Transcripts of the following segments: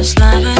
Just love it.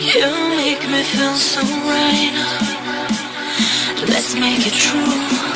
You make me feel so right. Let's make it true.